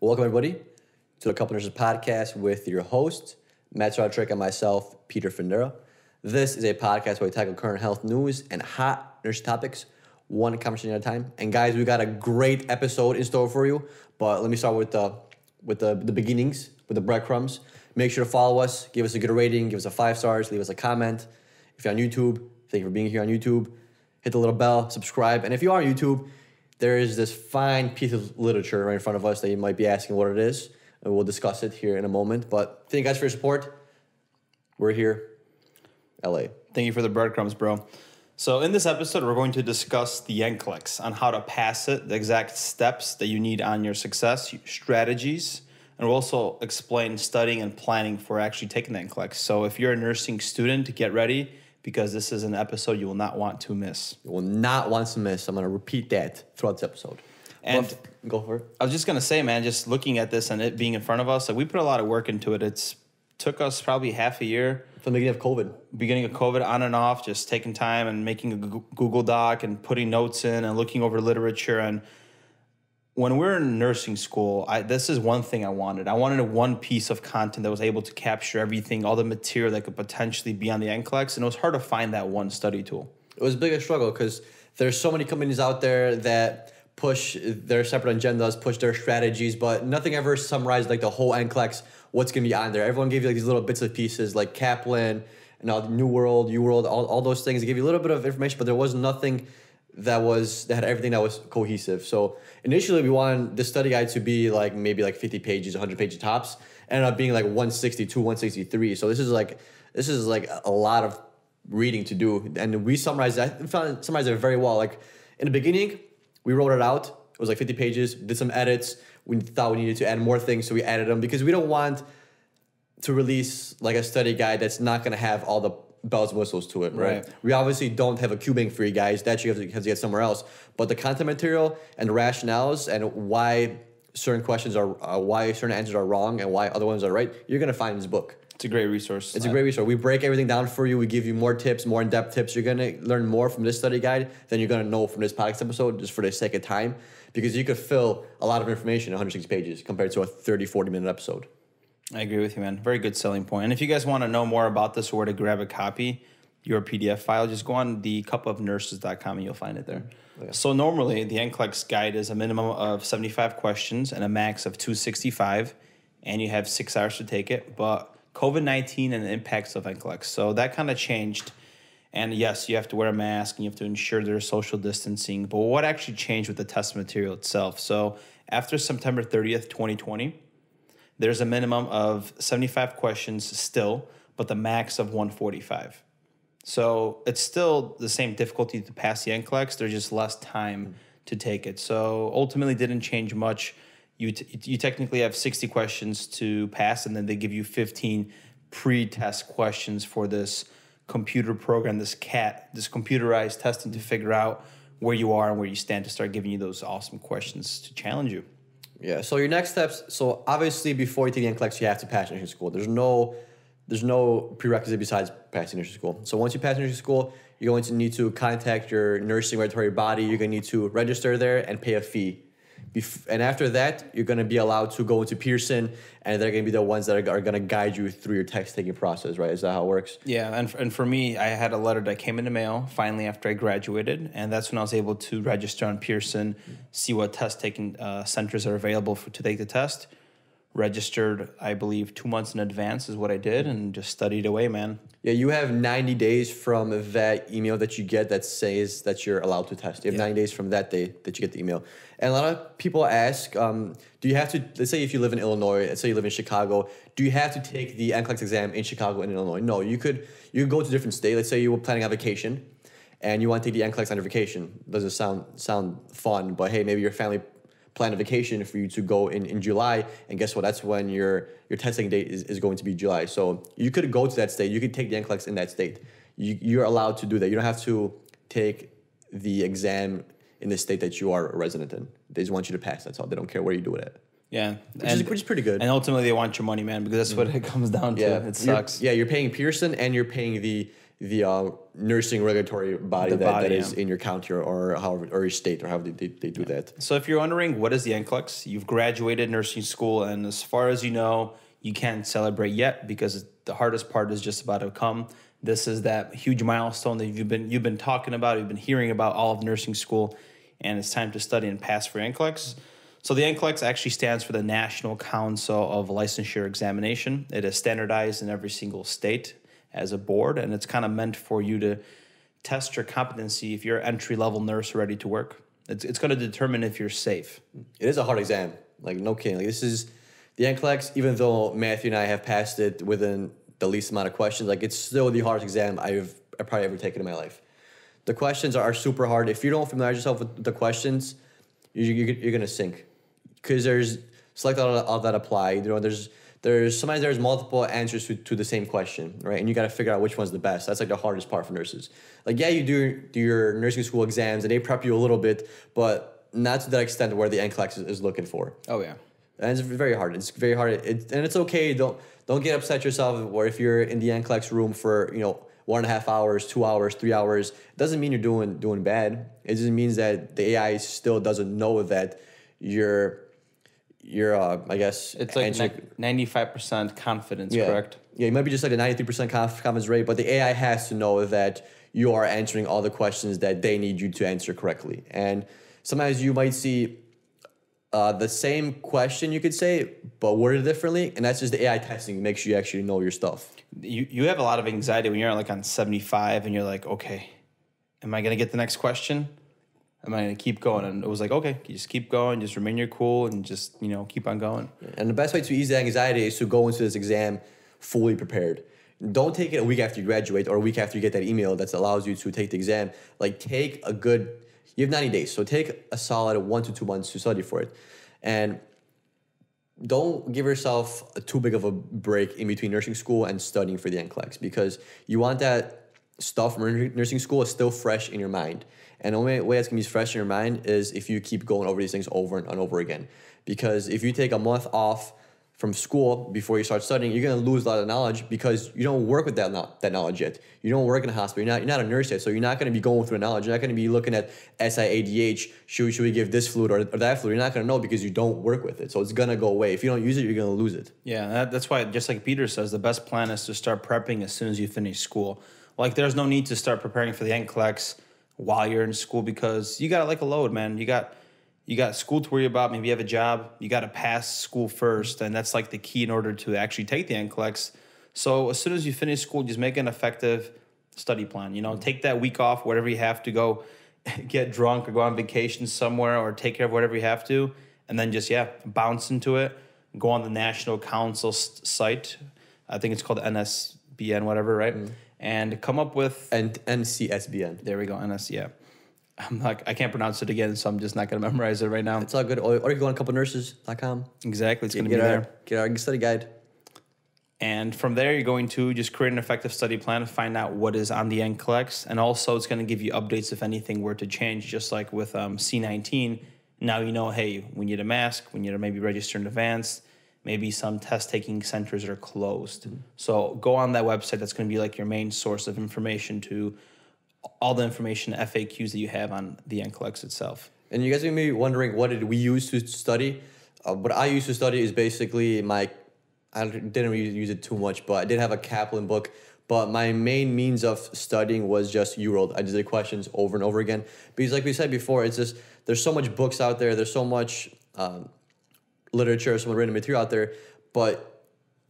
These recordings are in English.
Welcome, everybody, to the Cup of Nurses podcast with your host, Matt Sartrick, and myself, Peter Fendera. This is a podcast where we tackle current health news and hot nurse topics, one conversation at a time. And guys, we got a great episode in store for you. But let me start with the with the, the beginnings, with the breadcrumbs. Make sure to follow us, give us a good rating, give us a five stars, leave us a comment. If you're on YouTube, thank you for being here on YouTube. Hit the little bell, subscribe, and if you are on YouTube, there is this fine piece of literature right in front of us that you might be asking what it is, and we'll discuss it here in a moment. But thank you guys for your support. We're here, LA. Thank you for the breadcrumbs, bro. So, in this episode, we're going to discuss the NCLEX on how to pass it, the exact steps that you need on your success, strategies, and we'll also explain studying and planning for actually taking the NCLEX. So, if you're a nursing student, get ready because this is an episode you will not want to miss. You will not want to miss. I'm going to repeat that throughout this episode. And go for it. I was just gonna say, man, just looking at this and it being in front of us, like we put a lot of work into it. It's took us probably half a year, From the beginning of COVID. beginning of COVID, on and off, just taking time and making a Google Doc and putting notes in and looking over literature. And when we we're in nursing school, I, this is one thing I wanted. I wanted a one piece of content that was able to capture everything, all the material that could potentially be on the NCLEX, and it was hard to find that one study tool. it was a big struggle because there's so many companies out there that push their separate agendas, push their strategies, but nothing ever summarized like the whole NCLEX, what's gonna be on there. Everyone gave you like these little bits of pieces like Kaplan and all New World, U World, all, all those things. They give you a little bit of information, but there was nothing that was that had everything that was cohesive. So initially we wanted the study guide to be like maybe like 50 pages, 100 pages tops. Ended up being like 162, 163. So this is like this is like a lot of reading to do, and we summarized that. Found summarized it very well. Like in the beginning, we wrote it out. It was like 50 pages. Did some edits. We thought we needed to add more things, so we added them because we don't want to release like a study guide that's not going to have all the bells and whistles to it, right? Right. We obviously don't have a Q bank for you guys. That you have to, have to get somewhere else. But the content material and the rationales and why certain questions are, uh, why certain answers are wrong and why other ones are right, you're going to find in this book. It's a great resource. It's a great resource. We break everything down for you. We give you more tips, more in depth tips. You're going to learn more from this study guide than you're going to know from this podcast episode just for the sake of time because you could fill a lot of information in 160 pages compared to a 30, 40 minute episode. I agree with you, man. Very good selling point. And if you guys want to know more about this or where to grab a copy, your PDF file, just go on the cupofnurses.com and you'll find it there. Oh, so normally the NCLEX guide is a minimum of 75 questions and a max of 265, and you have six hours to take it. But COVID-19 and the impacts of NCLEX. So that kind of changed. And yes, you have to wear a mask and you have to ensure there's social distancing. But what actually changed with the test material itself? So after September 30th, 2020, there's a minimum of 75 questions still, but the max of 145. So it's still the same difficulty to pass the NCLEX. There's just less time to take it. So ultimately, didn't change much. You you technically have 60 questions to pass, and then they give you 15 pre-test questions for this computer program, this CAT, this computerized testing to figure out where you are and where you stand to start giving you those awesome questions to challenge you. Yeah. So your next steps. So obviously, before you take the NCLEX, you have to pass nursing school. There's no, there's no prerequisite besides passing nursing school. So once you pass nursing school, you're going to need to contact your nursing regulatory body. You're going to need to register there and pay a fee. Bef- and after that, you're going to be allowed to go into Pearson, and they're going to be the ones that are, are going to guide you through your text taking process. Right? Is that how it works? Yeah, and and for me, I had a letter that came in the mail finally after I graduated, and that's when I was able to register on Pearson, see what test taking uh, centers are available for to take the test. Registered, I believe, two months in advance is what I did, and just studied away, man. Yeah, you have 90 days from that email that you get that says that you're allowed to test. You have 90 days from that day that you get the email. And a lot of people ask, um, do you have to, let's say if you live in Illinois, let's say you live in Chicago, do you have to take the NCLEX exam in Chicago and Illinois? No, you could, you could go to a different state. Let's say you were planning a vacation and you want to take the NCLEX on your vacation. Doesn't sound, sound fun, but hey, maybe your family planned a vacation for you to go in, in July, and guess what? That's when your your testing date is, is going to be July. So you could go to that state. You could take the NCLEX in that state. You, you're allowed to do that. You don't have to take the exam in the state that you are a resident in. They just want you to pass. That's all. They don't care where you do it at. Yeah, Which, is, which is pretty good. and ultimately they want your money, man, because that's what it comes down to. yeah, It You're- sucks. yeah, you're paying Pearson and you're paying the the uh, nursing regulatory body that, body, that is yeah. in your county or, or however or your state or however they, they, they do that. So if you're wondering what is the NCLEX, you've graduated nursing school, and as far as you know, you can't celebrate yet because the hardest part is just about to come. This is that huge milestone that you've been you've been talking about, you've been hearing about all of nursing school, and it's time to study and pass for NCLEX. So the NCLEX actually stands for the National Council of Licensure Examination. It is standardized in every single state as a board, and it's kind of meant for you to test your competency if you're entry level nurse ready to work. It's, it's going to determine if you're safe. It is a hard exam. Like no kidding. Like this is the NCLEX. Even though Matthew and I have passed it within the least amount of questions, like it's still the hardest exam I've, I've probably ever taken in my life. The questions are super hard. If you don't familiarize yourself with the questions, you, you, you're gonna sink because there's select all, all that apply. You know, there's there's sometimes there's multiple answers to, to the same question, right? And you got to figure out which one's the best. That's like the hardest part for nurses. Like, yeah, you do do your nursing school exams and they prep you a little bit, but not to that extent where the NCLEX is, is looking for. Oh, yeah. And it's very hard. It's very hard. It, and it's okay. Don't don't get upset yourself. Or if you're in the NCLEX room for you know one and a half hours, two hours, three hours, it doesn't mean you're doing doing bad. It just means that the AI still doesn't know that you're you're uh, I guess It's like ninety five percent confidence, yeah. correct? Yeah, it might be just like a ninety three percent confidence rate, but the AI has to know that you are answering all the questions that they need you to answer correctly. And sometimes you might see uh, the same question, you could say, but worded differently, and that's just the AI testing makes you actually know your stuff. You you have a lot of anxiety when you're like on seventy five and you're like, okay, am I gonna get the next question? Am I gonna keep going? And it was like, okay, you just keep going, just remain your cool, and just you know keep on going. And the best way to ease the anxiety is to go into this exam fully prepared. Don't take it a week after you graduate or a week after you get that email that allows you to take the exam. Like take a good, you have 90 days. So take a solid one to two months to study for it. And don't give yourself a too big of a break in between nursing school and studying for the NCLEX because you want that stuff from nursing school is still fresh in your mind. And the only way that's gonna be fresh in your mind is if you keep going over these things over and over again. Because if you take a month off from school before you start studying, you're gonna lose a lot of knowledge because you don't work with that, that knowledge yet. You don't work in a hospital. You're not, you're not a nurse yet, so you're not gonna be going through the knowledge. You're not gonna be looking at SIADH. Should, should we give this fluid or, or that fluid? You're not gonna know because you don't work with it. So it's gonna go away. If you don't use it, you're gonna lose it. Yeah, that, that's why, just like Peter says, the best plan is to start prepping as soon as you finish school. Like, there's no need to start preparing for the NCLEX while you're in school because you got like a load, man. You got you got school to worry about. Maybe you have a job. You got to pass school first, and that's like the key in order to actually take the NCLEX. So as soon as you finish school, just make an effective study plan. You know, mm-hmm. take that week off, whatever you have to go, get drunk or go on vacation somewhere, or take care of whatever you have to, and then just yeah, bounce into it. Go on the National Council site. I think it's called NSBN, whatever, right? Mm-hmm. And come up with And NCSBN. there we go, NS. Yeah, I'm like I can't pronounce it again, so I'm just not gonna memorize it right now. It's all good. Or, or you go on cupofnurses.com. Exactly, it's gonna Get be our, there. get our study guide. And from there, you're going to just create an effective study plan, find out what is on the NCLEX, and also it's going to give you updates if anything were to change. Just like with um, C19, now you know, hey, we need a mask, we need to maybe register in advance. Maybe some test taking centers are closed. So go on that website. That's going to be like your main source of information to all the information FAQs that you have on the NCLEX itself. And you guys may be wondering what did we use to study? Uh, what I used to study is basically my. I didn't really use it too much, but I did have a Kaplan book. But my main means of studying was just UWorld. I did the questions over and over again because, like we said before, it's just there's so much books out there. There's so much um, literature, some written material out there, but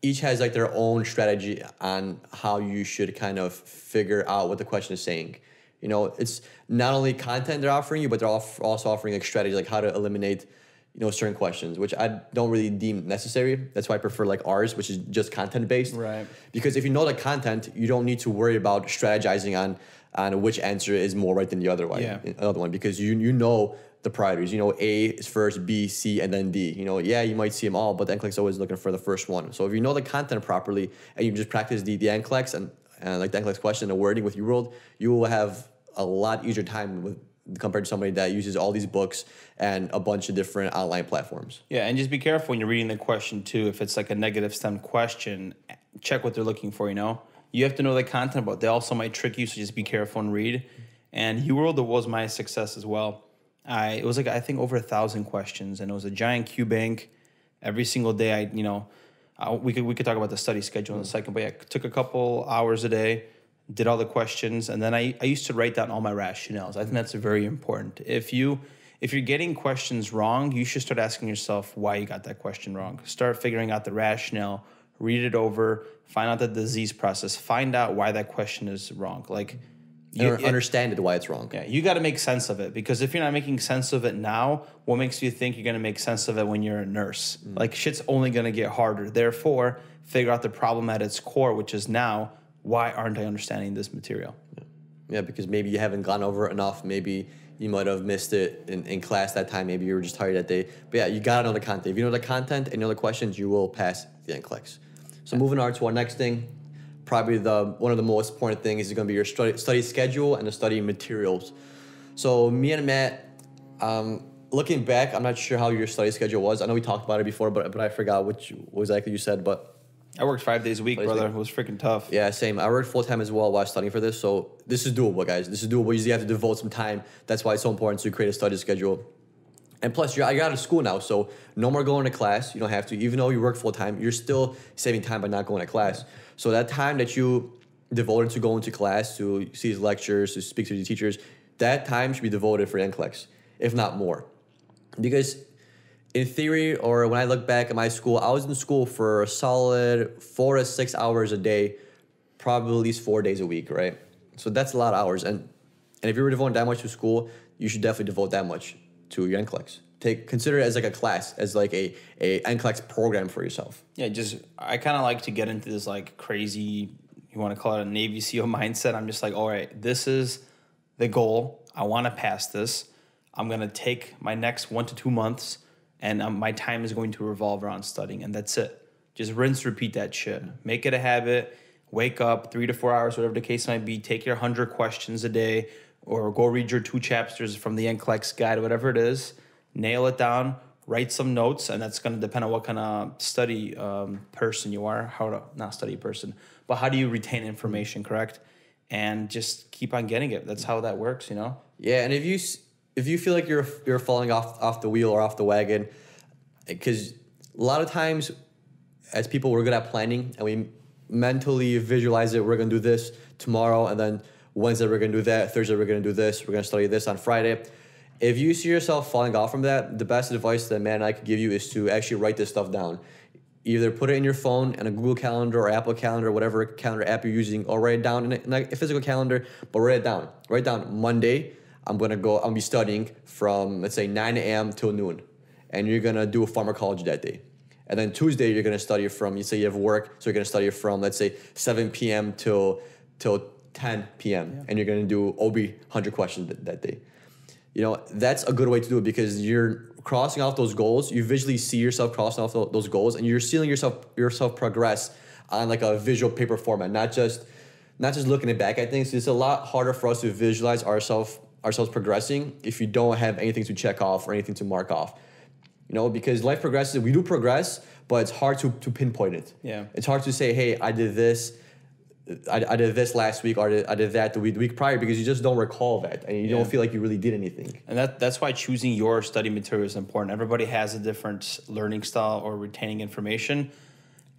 each has like their own strategy on how you should kind of figure out what the question is saying. You know, it's not only content they're offering you, but they're off- also offering like strategies like how to eliminate, you know, certain questions, which I don't really deem necessary. That's why I prefer like ours, which is just content based. Right. Because if you know the content, you don't need to worry about strategizing on on which answer is more right than the other one. Yeah. Another one because you you know the priorities. You know, A is first, B, C, and then D. You know, yeah, you might see them all, but the NCLEX is always looking for the first one. So if you know the content properly and you just practice the, the NCLEX and, and like the NCLEX question, the wording with UWorld, you will have a lot easier time with compared to somebody that uses all these books and a bunch of different online platforms. Yeah, and just be careful when you're reading the question too. If it's like a negative stem question, check what they're looking for. You know, You have to know the content, but they also might trick you. So just be careful and read. And UWorld was my success as well. I it was like I think over a thousand questions, and it was a giant Q bank. Every single day, I you know, I, we could we could talk about the study schedule in a second, but yeah, took a couple hours a day, did all the questions, and then I I used to write down all my rationales. I think that's very important. If you if you're getting questions wrong, you should start asking yourself why you got that question wrong. Start figuring out the rationale, read it over, find out the disease process, find out why that question is wrong. Like you understand it why it's wrong. Yeah, you got to make sense of it because if you're not making sense of it now, what makes you think you're going to make sense of it when you're a nurse? Mm. Like shit's only going to get harder. Therefore, figure out the problem at its core, which is now why aren't I understanding this material? Yeah, yeah because maybe you haven't gone over it enough. Maybe you might have missed it in, in class that time. Maybe you were just tired that day. But yeah, you gotta know the content. If you know the content and you know the questions, you will pass the NCLEX. So moving on to our next thing, probably the one of the most important things is going to be your study, study schedule and the study materials. So me and Matt, um, looking back, I'm not sure how your study schedule was. I know we talked about it before, but but I forgot what, you, what exactly you said. But I worked five days a week, brother. It was freaking tough. Yeah, same. I worked full time as well while studying for this. So this is doable, guys. This is doable. You usually have to devote some time. That's why it's so important to create a study schedule. And plus, you're, you're out of school now, so no more going to class. You don't have to. Even though you work full time, you're still saving time by not going to class. So that time that you devoted to going to class, to see his lectures, to speak to the teachers, that time should be devoted for NCLEX, if not more. Because in theory, or when I look back at my school, I was in school for a solid four to six hours a day, probably at least four days a week, right? So that's a lot of hours. And and if you were devoting that much to school, you should definitely devote that much to your NCLEX. Take consider it as like a class, as like a a NCLEX program for yourself. Yeah, just I kind of like to get into this like crazy, you want to call it a Navy SEAL mindset. I'm just like, all right, this is the goal. I want to pass this. I'm gonna take my next one to two months and um, my time is going to revolve around studying, and that's it. Just rinse, repeat that shit. Make it a habit. Wake up three to four hours, whatever the case might be. Take your hundred questions a day, or go read your two chapters from the NCLEX guide, whatever it is. Nail it down. Write some notes, and that's going to depend on what kind of study um, person you are. How to not study person, but how do you retain information? Correct, and just keep on getting it. That's how that works, you know. Yeah, and if you if you feel like you're you're falling off off the wheel or off the wagon, because a lot of times, as people, we're good at planning and we mentally visualize it. We're gonna do this tomorrow, and then Wednesday we're gonna do that. Thursday we're gonna do this. We're gonna study this on Friday. If you see yourself falling off from that, the best advice that man I could give you is to actually write this stuff down. Either put it in your phone and a Google Calendar or Apple Calendar, whatever calendar app you're using, or write it down in a, physical calendar. But write it down. Write down Monday I'm gonna go. I'm gonna be studying from let's say 9 a.m. till noon, and you're gonna do a pharmacology that day. And then Tuesday you're gonna study from. You say you have work, so you're gonna study from let's say 7 p.m. till till 10 p.m. Yeah. and you're gonna do OB 100 questions that, that day. You know that's a good way to do it because you're crossing off those goals. You visually see yourself crossing off those goals, and you're seeing yourself yourself progress on like a visual paper format, not just not just looking back at things. It's a lot harder for us to visualize ourselves ourselves progressing if you don't have anything to check off or anything to mark off. You know, because life progresses, we do progress, but it's hard to, to pinpoint it. Yeah. It's hard to say, hey, I did this, I, I did this last week, or I did, I did that the week, the week prior, because you just don't recall that, and you yeah. don't feel like you really did anything. And that that's why choosing your study material is important. Everybody has a different learning style or retaining information.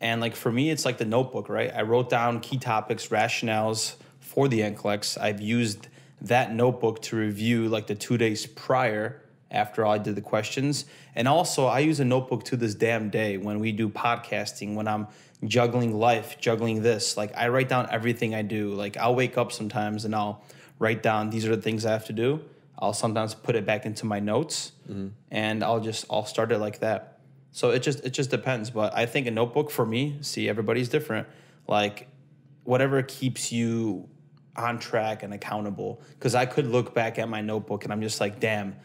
And like for me, it's like the notebook, right? I wrote down key topics, rationales for the NCLEX. I've used that notebook to review like the two days prior after I did the questions. And also, I use a notebook to this damn day when we do podcasting, when I'm juggling life, juggling this. Like, I write down everything I do. Like, I'll wake up sometimes and I'll write down these are the things I have to do. I'll sometimes put it back into my notes mm-hmm. and I'll just, I'll start it like that. So it just, it just depends. But I think a notebook for me, see, everybody's different. Like, whatever keeps you on track and accountable. Because I could look back at my notebook and I'm just like, damn,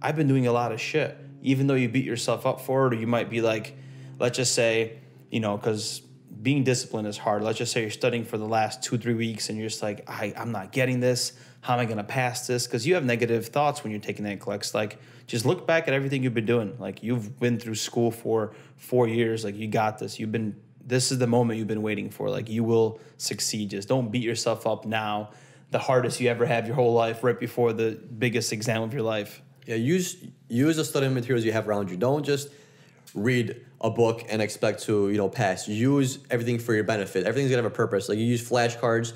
I've been doing a lot of shit. Even though you beat yourself up for it, or you might be like, let's just say, you know, because being disciplined is hard. Let's just say you're studying for the last two, three weeks and you're just like, I, I'm not getting this. How am I going to pass this? Because you have negative thoughts when you're taking that NCLEX. Like, just look back at everything you've been doing. Like, you've been through school for four years. Like, you got this. You've been this is the moment you've been waiting for. Like you will succeed. Just don't beat yourself up now. The hardest you ever have your whole life, right before the biggest exam of your life. Yeah, use use the study materials you have around you. Don't just read a book and expect to you know pass. Use everything for your benefit. Everything's gonna have a purpose. Like you use flashcards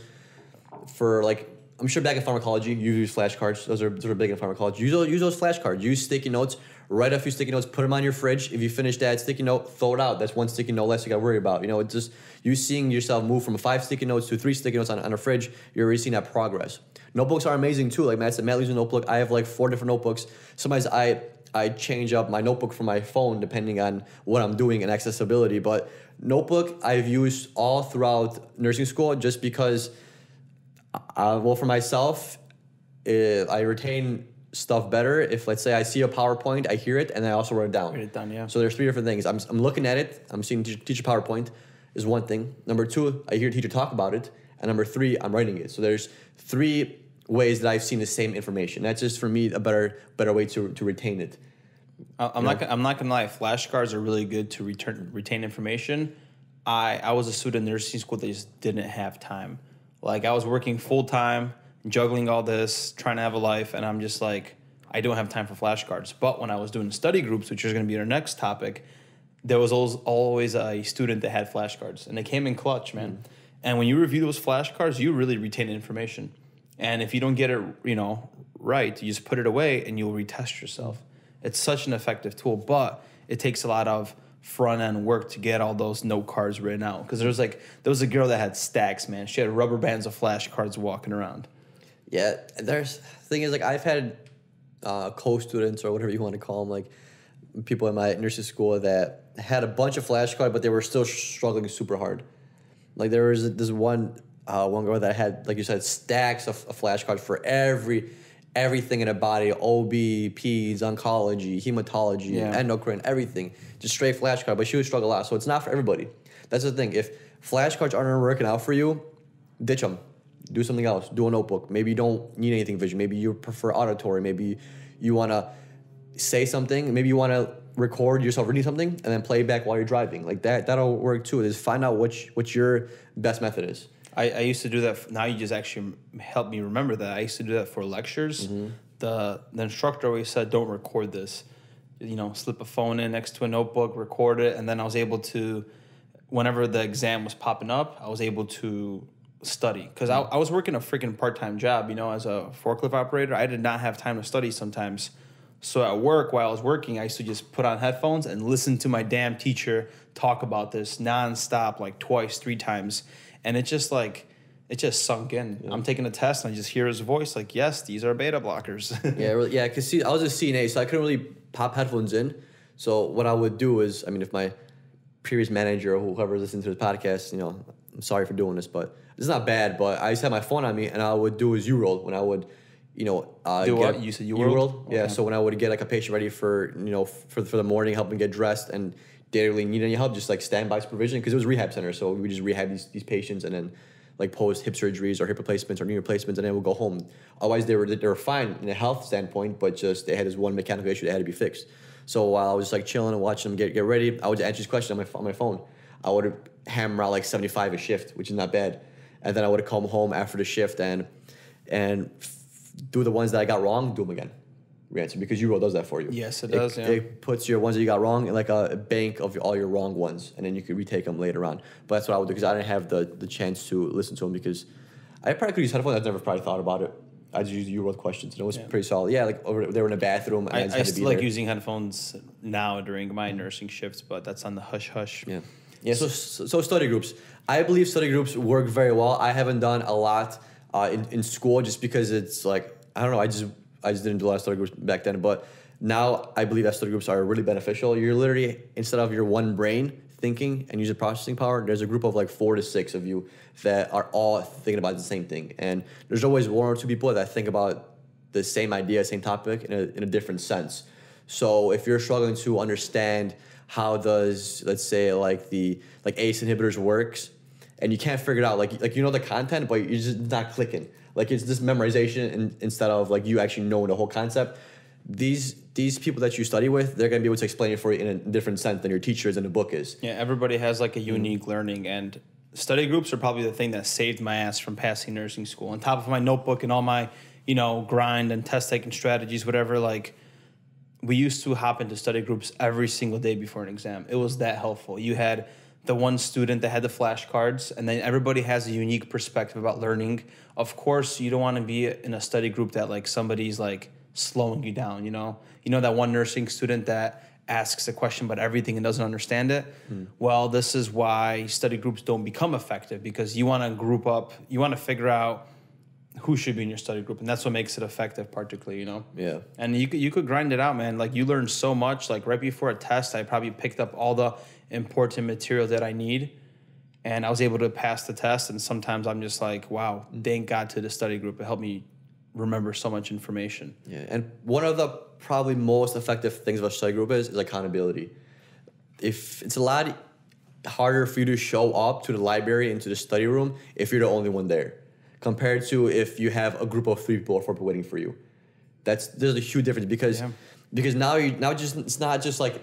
for like I'm sure back in pharmacology you use flashcards. Those are those are big in pharmacology. Use those, use those flashcards. Use sticky notes. Write a few sticky notes. Put them on your fridge. If you finish that sticky note, throw it out. That's one sticky note less you got to worry about. You know, it's just you seeing yourself move from five sticky notes to three sticky notes on, on a fridge. You're already seeing that progress. Notebooks are amazing too. Like Matt said, Matt uses a notebook. I have like four different notebooks. Sometimes I I change up my notebook for my phone depending on what I'm doing and accessibility. But notebook I've used all throughout nursing school just because, uh, well, for myself, it, I retain stuff better if let's say I see a PowerPoint, I hear it, and I also write it down. Write it down, yeah. So there's three different things. I'm, I'm looking at it. I'm seeing teacher, teacher PowerPoint is one thing. Number two, I hear teacher talk about it, and number three, I'm writing it. So there's three ways that I've seen the same information. That's just for me a better better way to, to retain it. I- I'm not. gonna- I'm not gonna lie. Flashcards are really good to return retain information. I I was a student in nursing school that just didn't have time. Like I was working full time, juggling all this, trying to have a life, and I'm just like, I don't have time for flashcards. But when I was doing study groups, which is gonna be our next topic, there was always, always a student that had flashcards, and they came in clutch, man. Mm. And when you review those flashcards, you really retain information. And if you don't get it, you know, right, you just put it away and you'll retest yourself. It's such an effective tool, but it takes a lot of front end work to get all those note cards written out. Because there's like there was a girl that had stacks, man. She had rubber bands of flashcards walking around. Yeah, there's thing is like I've had uh, co-students or whatever you want to call them, like people in my nursing school that had a bunch of flashcards, but they were still struggling super hard. Like there was this one uh, one girl that had, like you said, stacks of, of flashcards for every everything in a body: OB, peds, oncology, hematology, Yeah. endocrine, everything. Just straight flashcard, but she would struggle a lot. So it's not for everybody. That's the thing. If flashcards aren't working out for you, ditch them. Do something else. Do a notebook. Maybe you don't need anything visual. Maybe you prefer auditory. Maybe you want to say something. Maybe you want to record yourself reading something and then play it back while you're driving. Like that. That'll work too. Is find out which what your best method is. I, I used to do that. Now you just actually help me remember that. I used to do that for lectures. Mm-hmm. The the instructor always said, "Don't record this." You know, slip a phone in next to a notebook, record it, and then I was able to, whenever the exam was popping up, I was able to study because I, I was working a freaking part time job. You know, as a forklift operator, I did not have time to study sometimes. So at work, while I was working, I used to just put on headphones and listen to my damn teacher talk about this nonstop, like twice, three times, and it just like it just sunk in. I'm taking a test and I just hear his voice, like, "Yes, these are beta blockers." Yeah, really, yeah. Cause see, I was a CNA, so I couldn't really pop headphones in. So what I would do is, I mean, if my previous manager or whoever listening to this podcast, you know, I'm sorry for doing this, but it's not bad. But I just had my phone on me, and I would do as UWorld when I would, you know, uh, Do get- what? You said UWorld? Yeah. Okay. So when I would get like a patient ready for you know for for the morning, help them get dressed, and really need any help, just like standby supervision because it was rehab center, so we just rehab these these patients and then like post hip surgeries or hip replacements or knee replacements, and then we'll go home. Otherwise, they were they were fine in a health standpoint, but just they had this one mechanical issue that had to be fixed. So while I was just like chilling and watching them get get ready, I would answer these questions on my on my phone. I would hammer out like seventy five a shift, which is not bad, and then I would come home after the shift and and do the ones that I got wrong, do them again. Re-answer because UWorld does that for you. Yes, it does, yeah. It puts your ones that you got wrong in like a bank of all your wrong ones, and then you could retake them later on. But that's what I would do because I didn't have the the chance to listen to them because I probably could use headphones. I've never probably thought about it. I just used UWorld questions, and it was Yeah. pretty solid. Yeah, like over, they were in a bathroom, and I, I, I still like there. using headphones now during my nursing shifts, but that's on the hush hush. Yeah. Yeah. So, so so study groups. I believe study groups work very well. I haven't done a lot uh, in in school just because it's like I don't know. I just I just didn't do a lot of study groups back then. But now I believe that study groups are really beneficial. You're literally instead of your one brain thinking and using processing power, there's a group of like four to six of you that are all thinking about the same thing. And there's always one or two people that think about the same idea, same topic in a, in a different sense. So if you're struggling to understand how does let's say like the like ACE inhibitors works, and you can't figure it out, like like you know the content, but you're just not clicking. Like it's just memorization in, instead of like you actually knowing the whole concept. these these people that you study with, they're gonna be able to explain it for you in a different sense than your teachers in the book is. Yeah, everybody has like a mm-hmm. unique learning, and study groups are probably the thing that saved my ass from passing nursing school. On top of my notebook and all my, you know, grind and test taking strategies, whatever. Like, we used to hop into study groups every single day before an exam. It was that helpful. You had the one student that had the flashcards, and then everybody has a unique perspective about learning. Of course, you don't want to be in a study group that like somebody's like slowing you down. You know, you know that one nursing student that asks a question about everything and doesn't understand it. Hmm. Well, this is why study groups don't become effective because you want to group up, you want to figure out who should be in your study group, and that's what makes it effective, particularly. You know. Yeah. And you could you could grind it out, man. Like you learn so much. Like right before a test, I probably picked up all the important material that I need, and I was able to pass the test. And sometimes I'm just like, wow, thank God to the study group. It helped me remember so much information. Yeah, and one of the probably most effective things about study group is is accountability. If it's a lot harder for you to show up to the library into the study room if you're the only one there, compared to if you have a group of three people or four people waiting for you. That's there's a huge difference because Yeah. because now you now just it's not just like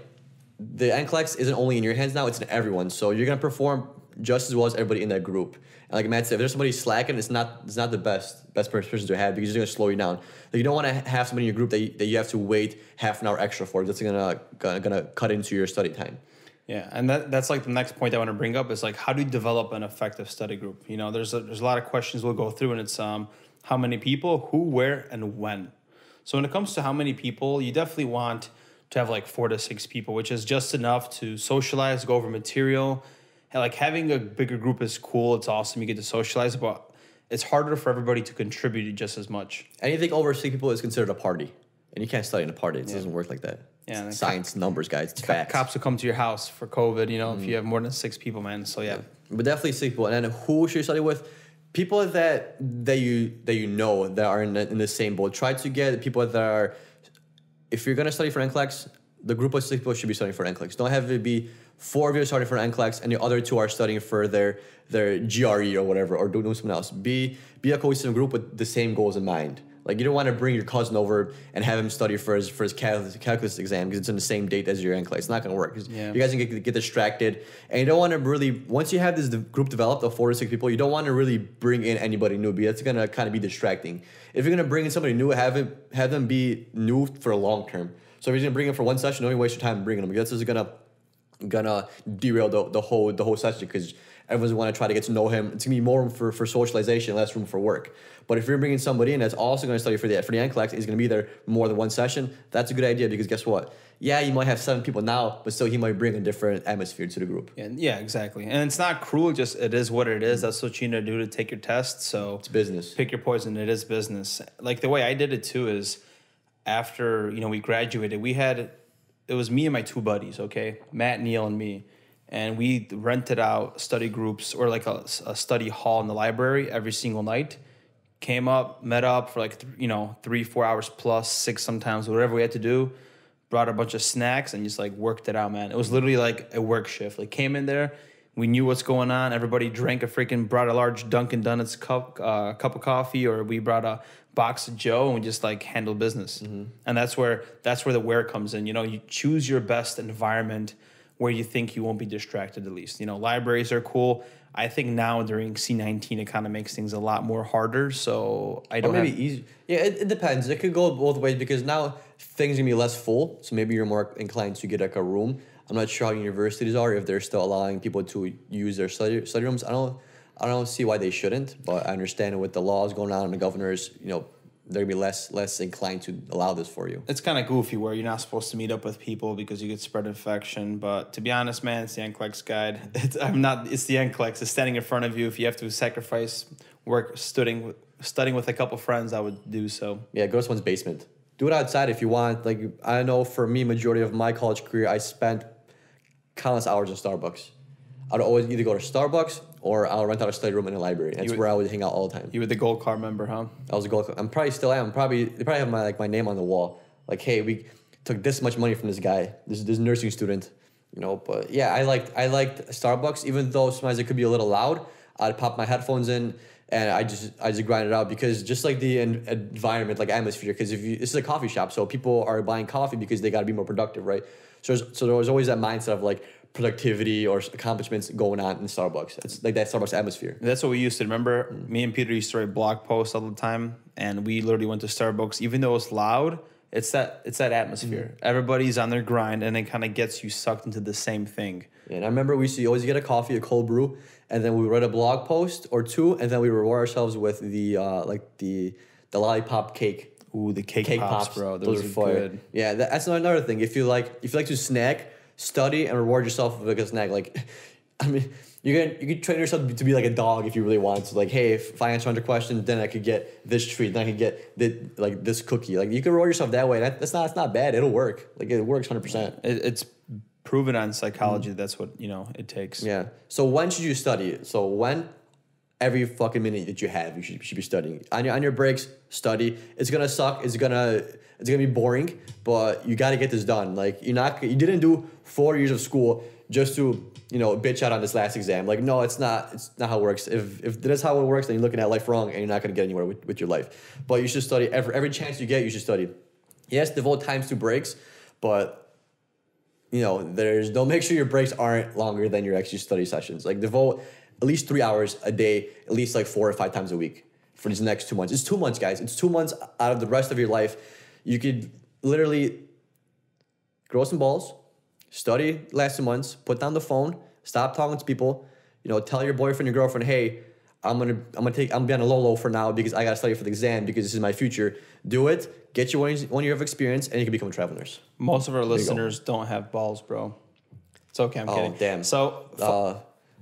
the NCLEX isn't only in your hands now; it's in everyone. So you're gonna perform just as well as everybody in that group. And like Matt said, if there's somebody slacking, it's not it's not the best best person to have because it's gonna slow you down. Like you don't want to have somebody in your group that you, that you have to wait half an hour extra for. That's gonna gonna, gonna cut into your study time. Yeah, and that, that's like the next point I want to bring up is like how do you develop an effective study group? You know, there's a, there's a lot of questions we'll go through, and it's um how many people, who, where, and when. So when it comes to how many people, you definitely want to have like four to six people, which is just enough to socialize, go over material. And like having a bigger group is cool. It's awesome. You get to socialize, but it's harder for everybody to contribute just as much. Anything over six people is considered a party, and you can't study in a party. It doesn't work like that. Yeah, science, numbers, guys. It's Co- facts. Cops will come to your house for COVID. You know, if you mm. have more than six people, man. So yeah. But definitely six people. And then who should you study with? People that that you that you know that are in the, in the same boat. Try to get people that are. If you're gonna study for NCLEX, the group of six people should be studying for NCLEX. Don't have it be four of you studying for NCLEX and the other two are studying for their their GRE or whatever or doing something else. Be be a cohesive group with the same goals in mind. Like you don't want to bring your cousin over and have him study for his for his calculus, calculus exam because it's on the same date as your NCLEX. It's not gonna work. Yeah. You guys can get, get distracted, and you don't want to really. Once you have this group developed of four to six people, you don't want to really bring in anybody new because that's gonna kind of be distracting. If you're gonna bring in somebody new, have it have them be new for a long term. So if you're gonna bring them for one session, don't waste your time bringing them because this is gonna gonna derail the, the whole the whole session because everyone's want to try to get to know him. It's gonna be more room for, for socialization, less room for work. But if you're bringing somebody in that's also gonna study for the for the NCLEX, is gonna be there more than one session. That's a good idea because guess what? Yeah, you might have seven people now, but still he might bring a different atmosphere to the group. And yeah, exactly. And it's not cruel, just it is what it is. That's what you need to do to take your test. So It's business. pick your poison. It is business. Like the way I did it too is after, you know, we graduated, we had it was me and my two buddies, okay? Matt, Neil, and me. And we rented out study groups or like a, a study hall in the library every single night. Came up, met up for like, th- you know, three, four hours plus, six sometimes, whatever we had to do. Brought a bunch of snacks and just like worked it out, man. It was literally like a work shift. Like came in there, we knew what's going on. Everybody drank a freaking brought a large Dunkin' Donuts cup uh, cup of coffee, or we brought a box of Joe, and we just like handled business. And that's where that's where the where comes in. You know, you choose your best environment where you think you won't be distracted. At least, you know, libraries are cool. I think now during C nineteen, it kind of makes things a lot more harder. So I don't maybe have, easy. Yeah, it, it depends. It could go both ways because now things gonna be less full. So maybe you're more inclined to get like a room. I'm not sure how universities are if they're still allowing people to use their study study rooms. I don't I don't see why they shouldn't, but I understand with the laws going on and the governors, you know, they're gonna be less less inclined to allow this for you. it's kind of goofy where you're not supposed to meet up with people because you could spread infection. But to be honest, man, it's the NCLEX guide. It's, I'm not. It's the NCLEX. It's standing in front of you. If you have to sacrifice work studying studying with a couple friends, I would do so. Yeah, go to someone's basement. Do it outside if you want. Like I know for me, majority of my college career, I spent countless hours in Starbucks. I'd always either go to Starbucks or I'll rent out a study room in a library. That's would- where I would hang out all the time. You were the gold card member, huh? I was a gold. I'm probably still am. Probably they probably have my like my name on the wall. Like, hey, we took this much money from this guy, this this nursing student, you know. But yeah, I liked I liked Starbucks, even though sometimes it could be a little loud. I'd pop my headphones in and I just I just grind it out because just like the en- environment, like atmosphere. Because if you this is a coffee shop, so people are buying coffee because they got to be more productive, right? So there's, so there was always that mindset of like productivity or accomplishments going on in Starbucks. It's like that Starbucks atmosphere. That's what we used to remember. Me and Peter used to write blog posts all the time, and we literally went to Starbucks, even though it's loud. It's that it's that atmosphere. Everybody's on their grind, and it kind of gets you sucked into the same thing. And I remember we used to always get a coffee, a cold brew, and then we write a blog post or two, and then we reward ourselves with the uh, like the the lollipop cake. Ooh, the cake, Cake pops, pops, bro. Those, are are fire. good. Yeah, that, that's another thing. If you like, if you like to snack, study and reward yourself with a snack. Like, I mean, you can you can train yourself to be, like a dog if you really want to. Like, hey, if I answer hundred questions, then I could get this treat. Then I could get the, like this cookie. Like, you can reward yourself that way. That, that's not that's not bad. It'll work. Like, it works hundred percent. It's proven on psychology. That's what you know it takes. Yeah. So when should you study? So when every fucking minute that you have, you should, should be studying. On your on your breaks, study. It's gonna suck. It's gonna it's gonna be boring, but you got to get this done. Like you're not you didn't do four years of school just to you know bitch out on this last exam. Like no, it's not. It's not how it works. If if that's how it works, then you're looking at life wrong, and you're not gonna get anywhere with, with your life. But you should study every every chance you get. You should study. Yes, devote times to breaks, but you know, there's don't make sure your breaks aren't longer than your actual study sessions. Like devote at least three hours a day, at least like four or five times a week for these next two months. It's two months, guys. It's two months out of the rest of your life. You could literally grow some balls, study last two months, put down the phone, stop talking to people. You know, tell your boyfriend, your girlfriend, hey, I'm gonna I'm gonna take I'm gonna be on a low low for now because I gotta study for the exam because this is my future. Do it, get your one, one year of experience, and you can become a travel nurse. Most of our listeners don't have balls, bro. It's okay. I'm Oh, kidding. damn. So uh,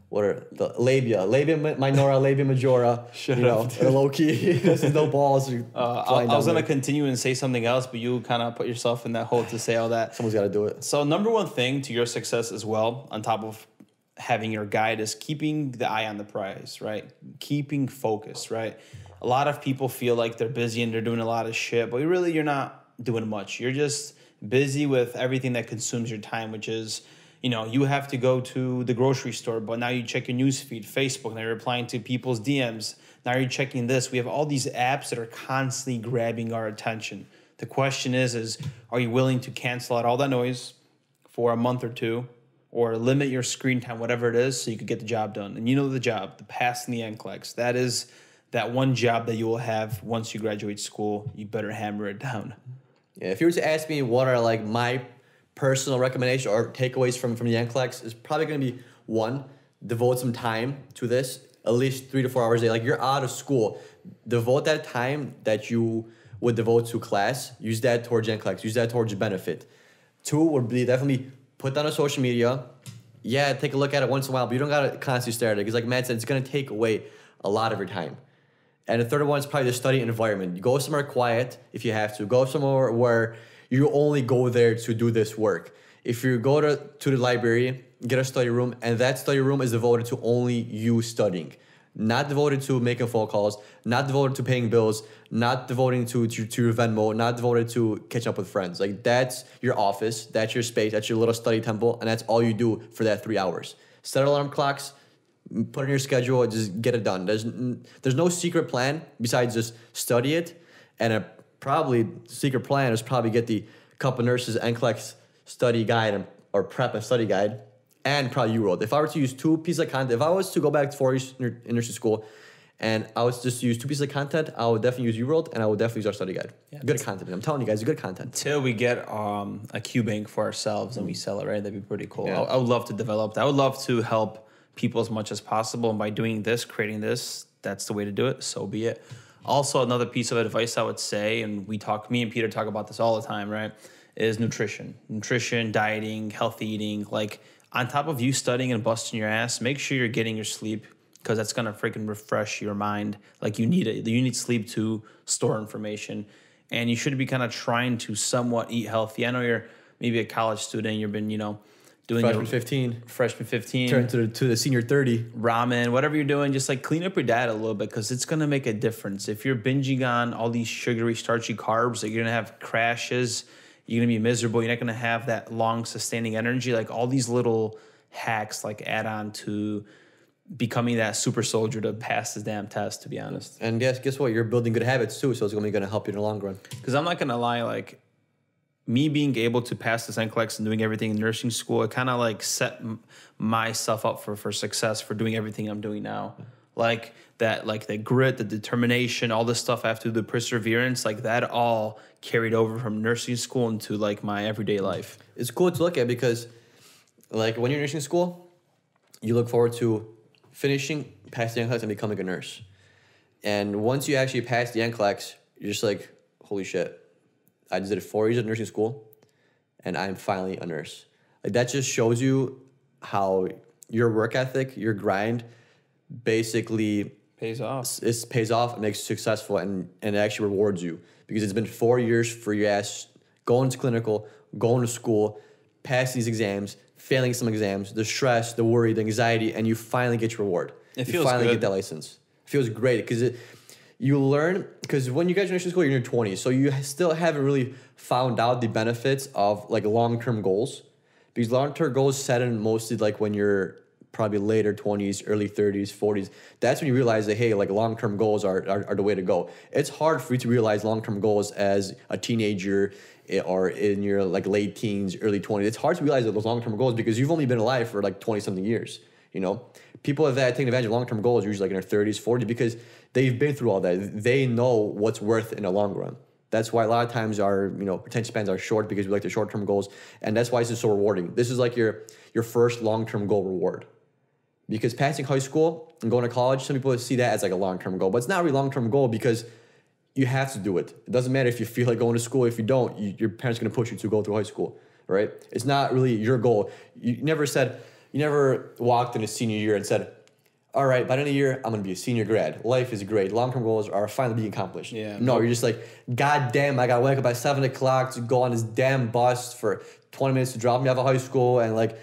what are the labia, labia minora, labia majora. Shut you know, up, they're low key. this is no balls. Uh, I, I was gonna there. continue and say something else, but you kind of put yourself in that hole to say all that. Someone's got to do it. So number one thing to your success as well, on top of having your guide, is keeping the eye on the prize, right? Keeping focus, right? A lot of people feel like they're busy and they're doing a lot of shit, but really you're not doing much. You're just busy with everything that consumes your time, which is, you know, you have to go to the grocery store, but now you check your newsfeed, Facebook, now you're replying to people's DMs. Now you're checking this. We have all these apps that are constantly grabbing our attention. The question is, is are you willing to cancel out all that noise for a month or two or limit your screen time, whatever it is, so you could get the job done? And you know the job, the pass and the NCLEX. That is that one job that you will have once you graduate school. You better hammer it down. Yeah, if you were to ask me what are like my personal recommendation or takeaways from from the NCLEX, is probably going to be one, devote some time to this, at least three to four hours a day. Like you're out of school, devote that time that you would devote to class. Use that towards NCLEX. Use that towards benefit. Two would be definitely put down on social media. Yeah, take a look at it once in a while, but you don't gotta constantly stare at it because, like Matt said, it's gonna take away a lot of your time. And the third one is probably the study environment. You go somewhere quiet if you have to. Go somewhere where you only go there to do this work. If you go to, to the library, get a study room, and that study room is devoted to only you studying. Not devoted to making phone calls, not devoted to paying bills, not devoting to, to, to your Venmo, not devoted to catching up with friends. Like that's your office, that's your space, that's your little study temple, and that's all you do for that three hours. Set alarm clocks, put in your schedule just get it done. There's there's no secret plan besides just study it, and a probably secret plan is probably get the Cup of Nurses NCLEX study guide and, or prep and study guide, and probably UWorld. If I were to use two pieces of content, if I was to go back to four years in in nursing school, and I was just to use two pieces of content, I would definitely use UWorld and I would definitely use our study guide. Yeah, good content. I'm telling you guys, good content. Till we get um, a Q bank for ourselves and we sell it, right? That'd be pretty cool. Yeah. I, I would love to develop that. I would love to help people as much as possible. And by doing this, creating this, that's the way to do it. So be it. Also, another piece of advice I would say, and we talk, me and Peter talk about this all the time, right? Is nutrition, nutrition, dieting, healthy eating. Like on top of you studying and busting your ass, make sure you're getting your sleep because that's gonna freaking refresh your mind. Like you need it. You need sleep to store information, and you should be kind of trying to somewhat eat healthy. I know you're maybe a college student. You've been, you know, doing Freshman your 15, freshman fifteen turn to the, to the senior 30. ramen, whatever you're doing, just like clean up your diet a little bit because it's gonna make a difference. If you're binging on all these sugary, starchy carbs, like you're gonna have crashes, you're gonna be miserable, you're not gonna have that long sustaining energy. Like all these little hacks like add on to becoming that super soldier to pass this damn test. To be honest, And yes, guess what? You're building good habits too, so it's gonna be gonna help you in the long run. because I'm not gonna lie, like me being able to pass this NCLEX and doing everything in nursing school, it kind of like set myself up for for success for doing everything I'm doing now. Like that, like the grit, the determination, all this stuff I have to do, the perseverance, like that all carried over from nursing school into like my everyday life. It's cool to look at because, like, when you're in nursing school, you look forward to finishing, passing the NCLEX, and becoming a nurse. And once you actually pass the NCLEX, you're just like, holy shit, I just did four years of nursing school, and I'm finally a nurse. Like that just shows you how your work ethic, your grind, basically Pays off. it pays off and makes you successful and, and it actually rewards you because it's been four years for your ass going to clinical, going to school, pass these exams, failing some exams, the stress, the worry, the anxiety, and you finally get your reward. It feels you finally good. get that license. It feels great because it you learn because when you in nursing school, you're in your 20s, so you still haven't really found out the benefits of like long term goals because long term goals set in mostly like when you're probably later 20s, early 30s, 40s. That's when you realize that hey, like long term goals are, are are the way to go. It's hard for you to realize long term goals as a teenager eh, or in your like late teens, early 20s. It's hard to realize those long term goals because you've only been alive for like 20 something years. You know, people that take advantage of long term goals are usually like in their 30s, 40s because they've been through all that. They know what's worth in the long run. That's why a lot of times our you know attention spans are short because we like the short term goals, and that's why this is so rewarding. This is like your your first long term goal reward. Because passing high school and going to college, some people see that as like a long term goal, but it's not really long term goal because you have to do it. It doesn't matter if you feel like going to school. If you don't, you, your parents going to push you to go through high school, right? It's not really your goal. You never said, you never walked in a senior year and said, all right, by the end of the year, I'm going to be a senior grad. Life is great. Long term goals are finally being accomplished. Yeah. No, you're just like, God damn, I got to wake up at seven o'clock to go on this damn bus for 20 minutes to drop me off of high school. And like,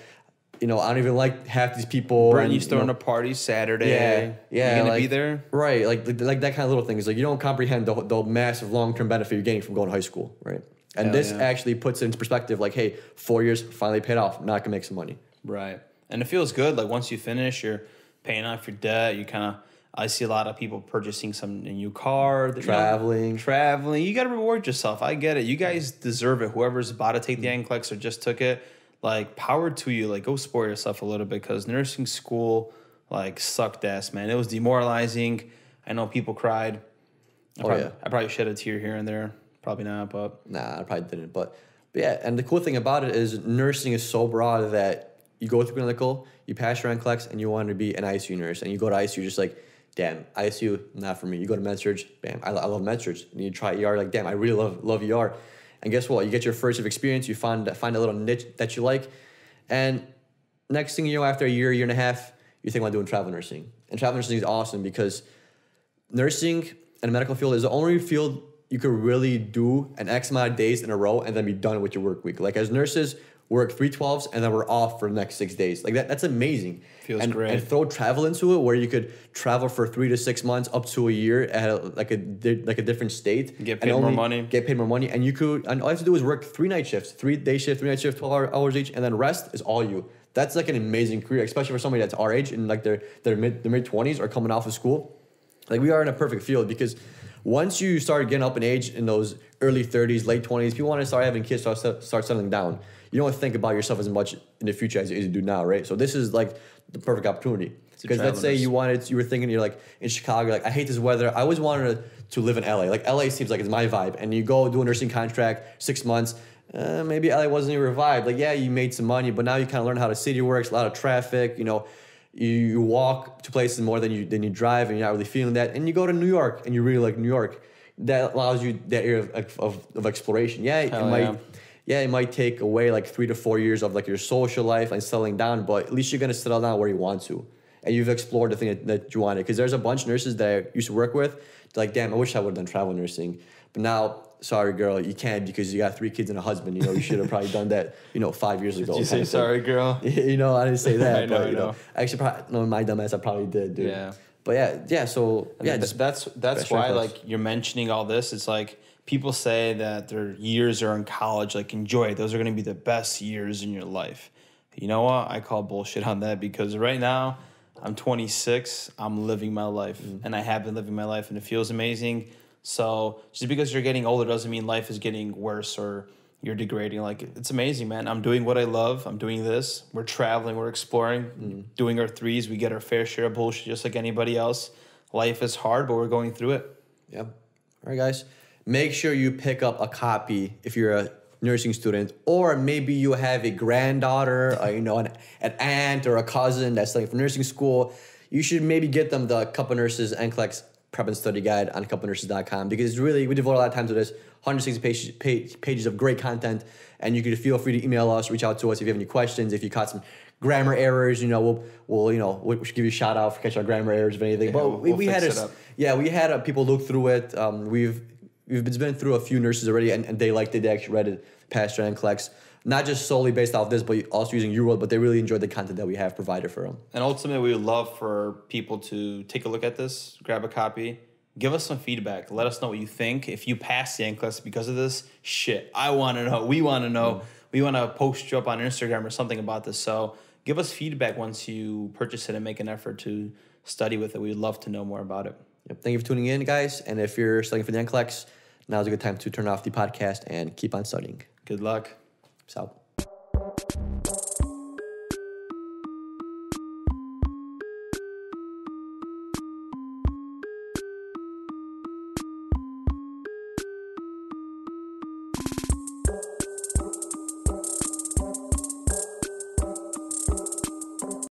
you know, I don't even like half these people. Brian, and, you throwing know, a party Saturday. yeah, yeah. You gonna like, be there? Right, like, like like that kind of little thing. Is Like you don't comprehend the, the massive long term benefit you're getting from going to high school, right? And Hell this yeah. actually puts it into perspective. Like, hey, four years finally paid off. Now I can make some money. Right. And it feels good. Like once you finish, you're paying off your debt. You kind of, I see a lot of people purchasing some a new car, that, you know, Traveling. traveling. You got to reward yourself. I get it. You guys deserve it. Whoever's about to take the mm-hmm. NCLEX or just took it, like power to you. Like go spoil yourself a little bit because nursing school like sucked ass, man. It was demoralizing. I know people cried. I Oh, probably, yeah. I probably shed a tear here and there. Probably not, but Nah, I probably didn't. But, but yeah, and the cool thing about it is nursing is so broad that you go through clinical, you pass your NCLEX, and you want to be an ICU nurse, and you go to ICU just like, damn, ICU not for me. You go to med surg, bam, I, I love med surg. And you try ER, like, damn, I really love love ER. And guess what? You get your first of experience. You find find a little niche that you like, and next thing you know, after a year, year and a half, you think about doing travel nursing. And travel nursing is awesome because nursing and medical field is the only field you could really do an X amount of days in a row and then be done with your work week. Like as nurses, work three twelves and then we're off for the next six days. Like that, that's amazing. Feels and, great. And throw travel into it where you could travel for three to six months up to a year at a, like a like a different state. Get paid more money. Get paid more money, and you could and all you have to do is work three night shifts, three day shift, three night shift, twelve hour, hours each, and then rest is all you. That's like an amazing career, especially for somebody that's our age and like their their mid their mid twenties or coming off of school. Like we are in a perfect field because once you start getting up in age in those early 30s, late 20s, people want to start having kids, start, start settling down. You don't think about yourself as much in the future as you do now, right? So this is like the perfect opportunity. Because let's say you wanted, you were thinking you're like in Chicago, like I hate this weather. I always wanted to, to live in LA. Like LA seems like it's my vibe. And you go do a nursing contract, six months. Uh, maybe LA wasn't your vibe. Like yeah, you made some money, but now you kind of learn how the city works. A lot of traffic. You know, you, you walk to places more than you than you drive, and you're not really feeling that. And you go to New York, and you really like New York. That allows you that area of, of, of exploration. Yeah, Hell it might yeah. Yeah, it might take away like three to four years of like your social life and settling down, but at least you're gonna settle down where you want to. And you've explored the thing that, that you wanted. Because there's a bunch of nurses that I used to work with, like, damn, I wish I would have done travel nursing. But now, sorry, girl, you can't because you got three kids and a husband. You know, you should have probably done that, you know, five years ago. Did you say of thing. sorry, girl? you know, I didn't say that, I know, but I you know, know. actually, probably, no, my dumbass, I probably did, dude. Yeah. But yeah, yeah. So And yeah, th- just that's that's why like you're mentioning all this. It's like people say that their years are in college, like enjoy it. Those are going to be the best years in your life. You know what? I call bullshit on that because right now I'm 26. I'm living my life, mm-hmm. and I have been living my life, and it feels amazing. So just because you're getting older doesn't mean life is getting worse or you're degrading. Like it's amazing, man. I'm doing what I love. I'm doing this. We're traveling. We're exploring. Mm-hmm. Doing our threes. We get our fair share of bullshit, just like anybody else. Life is hard, but we're going through it. Yep. All right, guys. Make sure you pick up a copy if you're a nursing student, or maybe you have a granddaughter, or, you know, an, an aunt or a cousin that's studying for nursing school. You should maybe get them the Cup of Nurses NCLEX Prep and Study Guide on cupofnurses.com because really we devote a lot of time to this. 160 pages, page, pages of great content, and you can feel free to email us, reach out to us if you have any questions. If you caught some grammar errors, you know, we'll, we'll you know, we should give you a shout out for catching our grammar errors, if anything. Yeah, but we, we'll we had a, yeah, we had uh, people look through it. Um, we've we've been- been through a few nurses already, and, and they liked it. They actually read it passed and collects, not just solely based off this, but also using UWorld. But they really enjoyed the content that we have provided for them. And ultimately, we would love for people to take a look at this, grab a copy, give us some feedback. Let us know what you think. If you pass the NCLEX because of this, shit, I want to know. We want to know. Mm-hmm. We want to post you up on Instagram or something about this. So give us feedback once you purchase it and make an effort to study with it. We'd love to know more about it. Yep. Thank you for tuning in, guys. And if you're studying for the NCLEX, now's a good time to turn off the podcast and keep on studying. Good luck. Peace out.